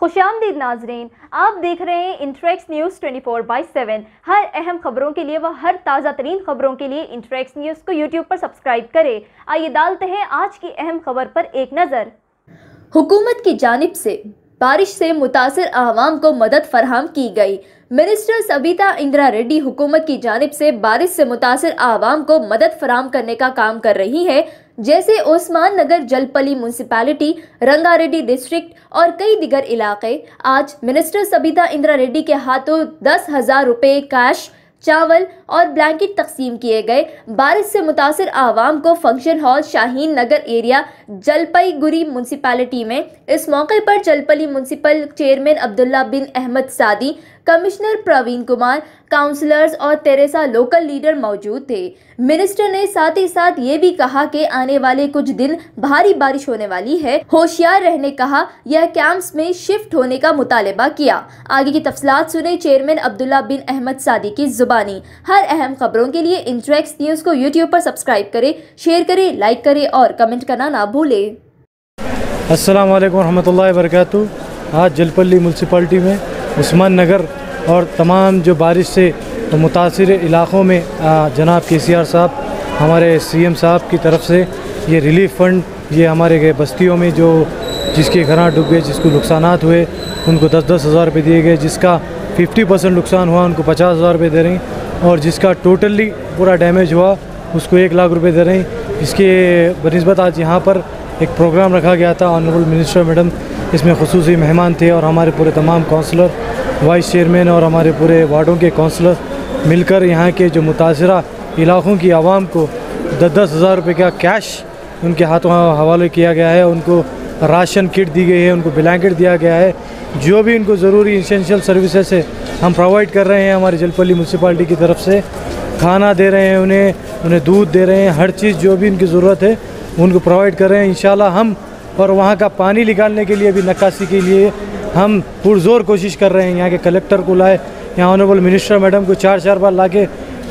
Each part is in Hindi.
खुश आमदीद नाजरीन, आप देख रहे हैं Intrax news 24 four by seven हर अहम खबरों के लिए व हर ताज़ा तरीन खबरों के लिए इंट्रैक्स न्यूज़ को यूट्यूब पर सब्सक्राइब करें। आइए डालते हैं आज की अहम खबर पर एक नज़र। हुकूमत की जानब से बारिश से मुतासर आवाम को मदद फरहम की गई। मिनिस्टर सबिता इंदिरा रेड्डी हुकूमत की जानब से बारिश से मुतासर आवाम को मदद फराम करने का काम कर रही है। जैसे ओस्मान नगर जलपली म्यूनसिपैलिटी रंगारेड्डी डिस्ट्रिक्ट और कई दिगर इलाके। आज मिनिस्टर सबिता इंदिरा रेड्डी के हाथों दस हज़ार रुपये कैश चावल और ब्लैंकेट तकसीम किए गए। बारिश से मुतासर आवाम को function hall Shaheen Nagar area Jalpaiguri municipality में। इस मौके पर Jalpally municipal chairman Abdullah bin Ahmed Saadi commissioner Praveen Kumar councillors और तेरेसा लोकल लीडर मौजूद थे। मिनिस्टर ने साथ ही साथ ये भी कहा कि आने वाले कुछ दिन भारी बारिश होने वाली है। होशियार रहने कहा, यह कैंप्स में शिफ्ट होने का मुतालबा किया। आगे की तफसलात सुने चेयरमैन अब्दुल्ला बिन अहमद सादी की जुबानी। हर अहम खबरों के लिए इंट्रैक्स न्यूज़ को यूट्यूब पर सब्सक्राइब करें शेयर करें लाइक करें और कमेंट करना ना भूलें। वालेकुम रहमतुल्लाहि वबरकातुहू आज जलपल्ली म्यूनसिपाल्टी में उस्मान नगर और तमाम जो बारिश से तो मुतासर इलाक़ों में जनाब के सी आर साहब, हमारे सी एम साहब की तरफ़ से ये रिलीफ फ़ंड, ये हमारे गए बस्तियों में जो जिसके घर डूब गए, जिसको नुकसान हुए, उनको दस दस हज़ार रुपये दिए गए, जिसका फिफ्टी परसेंट नुकसान हुआ, उनको पचास हज़ार रुपये दे रही हैं और जिसका टोटली पूरा डैमेज हुआ, उसको एक लाख रुपये दे रहे हैं। इसके बनस्बत आज यहाँ पर एक प्रोग्राम रखा गया था, ऑनरेबल मिनिस्टर मैडम इसमें खसूस मेहमान थे और हमारे पूरे तमाम काउंसलर, वाइस चेयरमैन और हमारे पूरे वार्डों के काउंसलर मिलकर यहाँ के जो मुतासर इलाक़ों की आवाम को दस दस हज़ार रुपये का कैश उनके हाथों हवाले किया गया है, उनको राशन किट दी गई है, उनको ब्लैंकेट दिया गया है। जो भी उनको ज़रूरी इसेंशियल सर्विसेज़ है हम प्रोवाइड कर रहे हैं हमारे जलपल्ली म्यूनसिपाली की तरफ़ से, खाना दे रहे हैं उन्हें उन्हें दूध दे रहे हैं, हर चीज़ जो भी उनकी ज़रूरत है उनको प्रोवाइड कर रहे हैं। इन हम और वहाँ का पानी निकालने के लिए भी नक्काशी के लिए हम पुरजोर कोशिश कर रहे हैं। यहाँ के कलेक्टर को लाए, यहाँ ऑनरेबल मिनिस्टर मैडम को चार चार बार ला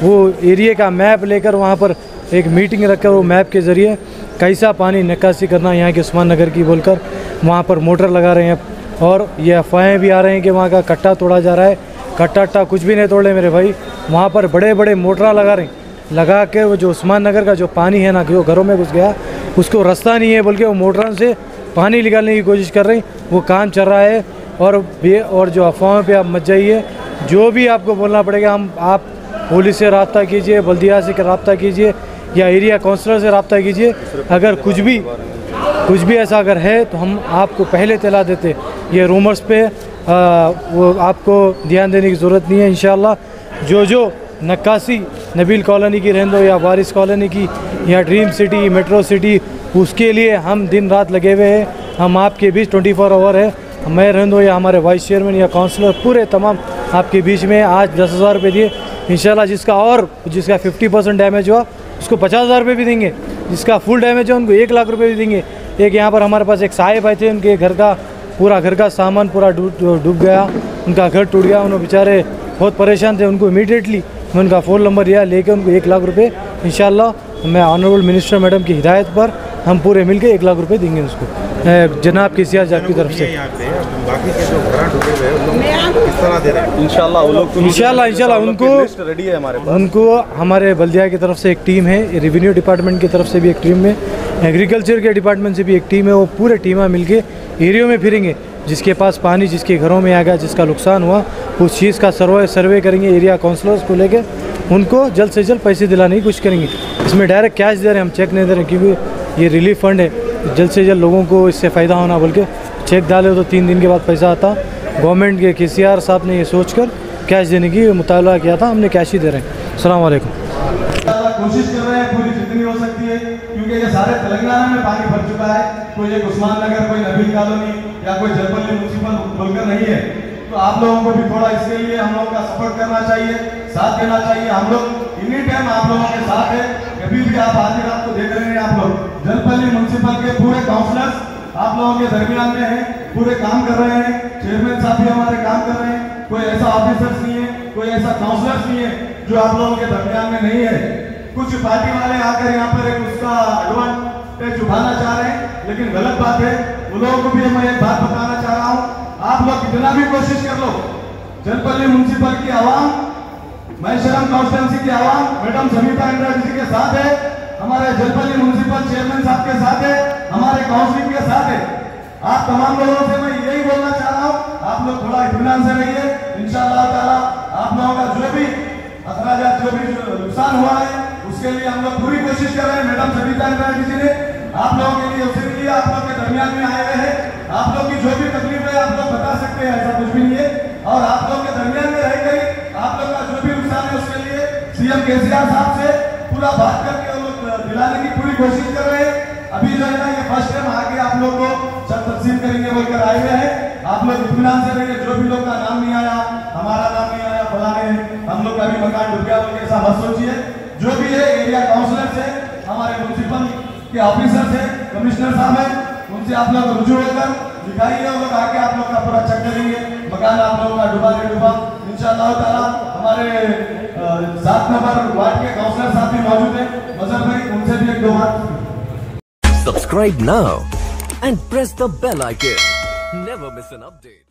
वो एरिए का मैप लेकर वहाँ पर एक मीटिंग रखकर वो मैप के ज़रिए कैसा पानी निकासी करना यहाँ के उस्मान नगर की बोलकर वहाँ पर मोटर लगा रहे हैं। और ये अफवाहें भी आ रहे हैं कि वहाँ का कट्टा तोड़ा जा रहा है। कट्टा अट्टा कुछ भी नहीं तोड़े मेरे भाई। वहाँ पर बड़े बड़े मोटरा लगा रहे हैं। लगा के वो जो उस्मान नगर का जो पानी है ना वो घरों में घुस गया उसको रास्ता नहीं है बल्कि वो मोटरों से पानी निकालने की कोशिश कर रही। वो काम चल रहा है और बे और जो अफवाहों पे आप मत जाइए। जो भी आपको बोलना पड़ेगा हम आप पुलिस से रबता कीजिए बल्दिया से रबता कीजिए या एरिया काउंसलर से रबता कीजिए। अगर कुछ भी कुछ भी ऐसा अगर है तो हम आपको पहले तला देते। ये रूमर्स पे आ, वो आपको ध्यान देने की ज़रूरत नहीं है इन जो जो नक्कासी नबील कॉलोनी की रहने दो या वारिस कॉलोनी की, या ड्रीम सिटी, मेट्रो सिटी, उसके लिए हम दिन रात लगे हुए हैं। हम आपके बीच ट्वेंटी फोर आवर है। मैं रहने दो या हमारे वाइस चेयरमैन या काउंसलर, पूरे तमाम आपके बीच में आज दस हज़ार रुपये दिए। इन जिसका और, जिसका फिफ्टी परसेंट डैमेज हुआ, उसको पचास हज़ार रुपये भी देंगे। जिसका फुल डैमेज है उनको एक लाख रुपये भी देंगे। एक यहाँ पर हमारे पास एक साहेब आए थे, उनके घर का, पूरा घर का सामान पूरा डूब गया। उनका घर टूट गया। उन्होंने बेचारे बहुत परेशान थे। उनको इमीडिएटली मैं उनका फ़ोन नंबर दिया लेके उनको एक लाख रुपये इन मैं ऑनरेबल मिनिस्टर मैडम की हिदायत पर हम पूरे मिल के एक लाख रुपये देंगे उसको। जनाब के सियाज की तरफ़ से। इंशाल्लाह इंशाल्लाह उनको रेडी है हमारे उनको हमारे बल्दिया की तरफ़ से एक टीम है रेवेन्यू डिपार्टमेंट की तरफ़ से भी एक टीम है एग्रीकल्चर के डिपार्टमेंट से भी एक टीम है वो पूरे टीमा मिल के एरियो में फिरेंगे। जिसके पास पानी जिसके घरों में आ गया, जिसका नुकसान हुआ, उस चीज़ का सर्वे सर्वे करेंगे एरिया काउंसलर्स को लेकर उनको जल्द से जल्द पैसे दिलाने की कोशिश करेंगे। इसमें डायरेक्ट कैश दे रहे हैं, हम चेक नहीं दे रहे क्योंकि ये रिलीफ फंड है। जल्द से जल्द लोगों को इससे फ़ायदा होना बोल के चेक डाले तो तीन दिन के बाद पैसा आता। गवर्नमेंट के के साहब ने ये सोच कर कैश देने की मुताला किया था, हमने कैश ही दे रहे हैं। अलैक्म कोशिश कर रहे हैं, पूरी जितनी हो सकती है, क्योंकि ये सारे तेलंगाना में पानी भर चुका है। कोई एक उस्मान नगर, कोई नबील कॉलोनी या कोई जलपल्ली म्यूनसिपल बोलकर नहीं है? तो आप लोगों को भी थोड़ा इसके लिए हम लोग का सपोर्ट करना चाहिए, साथ देना चाहिए हम लोग। इन्हीं टाइम आप लोगों के साथ है। कभी भी आप आधी रात को देख रहे हैं आप लोग जलपल्ली म्यूनसिपल के पूरे काउंसलर्स आप लोगों के दरमियान में है, पूरे काम कर रहे हैं। चेयरमैन साहब भी हमारे काम कर रहे हैं। कोई ऐसा ऑफिसर्स नहीं है, कोई ऐसा काउंसलर्स नहीं है जो आप लोगों के दरमियान में नहीं है। कुछ पार्टी वाले आकर यहाँ पर एक उसका एडवांटेज उठाना चाह रहे हैं, लेकिन गलत बात है। मैं एक बात बताना चाह रहा हूँ। आप लोग कितना भी कोशिश कर लो। जनपल्ली म्यूनसिपल की आवाम मैशरम कॉन्स्टिट्यूंसी की आवाम, मैडम सविता इंदिरा जी के साथ है, हमारे जनपल्ली म्यूनसिपल चेयरमैन साहब के साथ है, हमारे काउंसिलिंग के साथ है। आप तमाम लोगों से मैं यही बोलना चाह रहा हूँ, आप लोग थोड़ा इत्मीनान से रहिए। इंशाल्लाह आप लोगों का जो भी अखराजात जो भी नुकसान हुआ है, उसके लिए हम लोग पूरी कोशिश कर रहे हैं। मैडम सविता जी ने आप लोगों के लिए उसके लिए आप लोग के दरमियान में आए हुए हैं। आप लोग की जो भी तकलीफ़ है, आप लोग बता सकते हैं, ऐसा कुछ भी नहीं है। और आप लोग के दरमियान में रह गई, आप लोग का जो भी नुकसान है उसके लिए सीएम केसीआर साहब से पूरा बात करके वो लोग दिलाने की पूरी कोशिश कर रहे हैं। अभी जो है ना, ये फ़र्स्ट टाइम आके आप लोग को सब तकसीम करेंगे बोलकर आए हुए हैं। आप लोग इतमान से रहिए, जो भी लोग का नाम नहीं आया, हमारा नाम नहीं आया, फलाने हम लोग का भी मकान डूब गया बोल के ऐसा मत सोचिए। जो भी है, एरिया काउंसिलर से हमारे म्यूनसिपल के ऑफिसर से कमिश्नर साहब है, उनसे आप लोग रुजू होकर दिखाइए लोग आके आप लोग का पूरा चेक करेंगे मकान आप लोगों का डूबा नहीं डूबा इंशाल्लाह ताला हमारे सात नंबर वार्ड के काउंसलर साहब भी मौजूद है मजहर भाई, उनसे भी एक दो बात Subscribe now and press the bell icon. Never miss an update.